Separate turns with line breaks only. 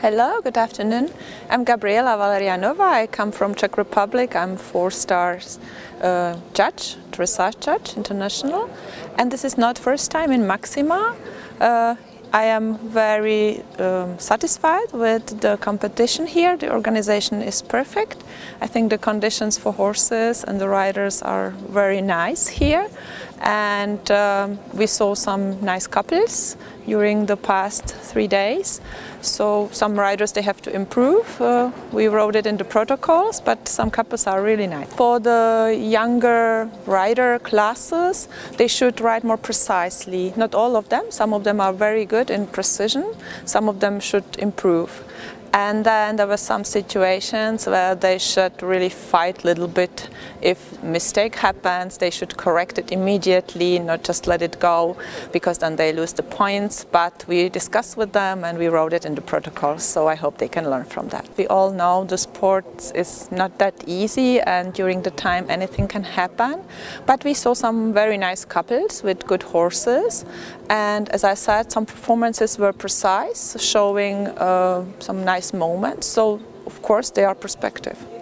Hello, good afternoon. I'm Gabriela Valerianova. I come from Czech Republic. I'm four stars uh, judge, dressage judge, international. And this is not first time in Maxima. Uh, I am very um, satisfied with the competition here. The organization is perfect. I think the conditions for horses and the riders are very nice here. And um, we saw some nice couples during the past three days. So some riders, they have to improve. Uh, we wrote it in the protocols, but some couples are really nice. For the younger rider classes, they should ride more precisely. Not all of them. Some of them are very good in precision. Some of them should improve. And then there were some situations where they should really fight a little bit. If mistake happens, they should correct it immediately, not just let it go, because then they lose the points. But we discussed with them and we wrote it in the protocol, so I hope they can learn from that. We all know the sport is not that easy and during the time anything can happen. But we saw some very nice couples with good horses. And as I said, some performances were precise, showing uh, some nice moments. So of course they are perspective.